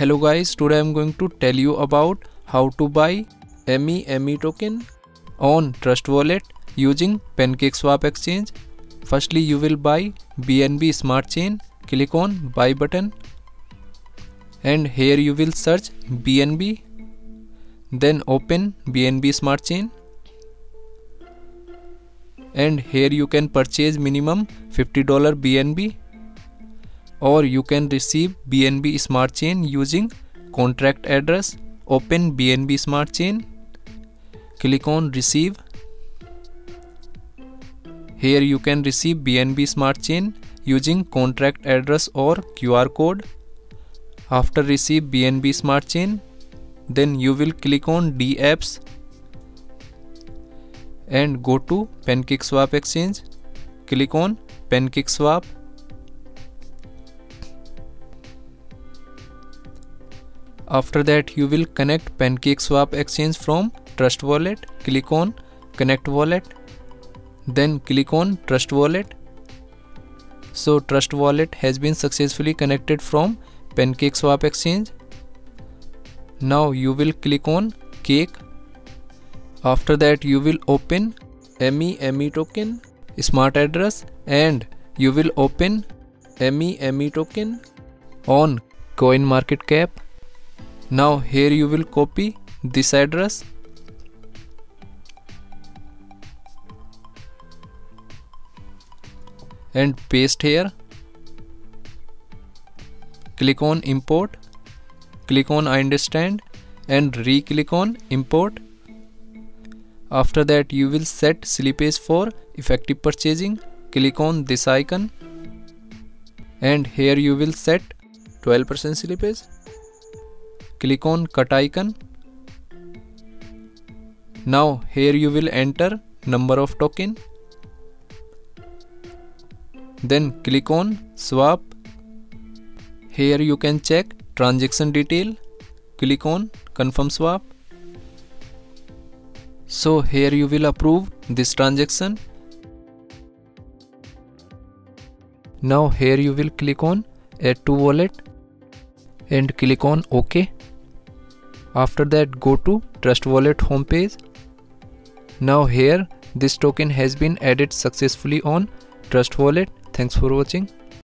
Hello guys, today I am going to tell you about how to buy ME token on Trust Wallet using PancakeSwap exchange. Firstly, you will buy BNB Smart Chain. Click on buy button and here you will search BNB. Then open BNB Smart Chain and here you can purchase minimum $50 BNB or you can receive BNB Smart Chain using contract address. Open BNB Smart Chain. Click on receive. Here you can receive BNB Smart Chain using contract address or QR code. After receive BNB Smart Chain, then you will click on D apps and go to PancakeSwap exchange. Click on PancakeSwap After that you will connect PancakeSwap exchange from Trust Wallet. Click on connect wallet. Then click on Trust Wallet. So Trust Wallet has been successfully connected from PancakeSwap exchange. Now you will click on cake. After that you will open ME ME token smart address and you will open ME ME token on CoinMarketCap now here you will copy this address. And paste here. Click on import. Click on I understand. And re-click on import. After that you will set slippage for effective purchasing. Click on this icon. And here you will set 12% slippage click on cut icon. Now here you will enter number of token. Then click on swap. Here you can check transaction detail. Click on confirm swap. So here you will approve this transaction. Now here you will click on add to wallet and click on ok after that go to trust wallet homepage. Now here this token has been added successfully on trust wallet. Thanks for watching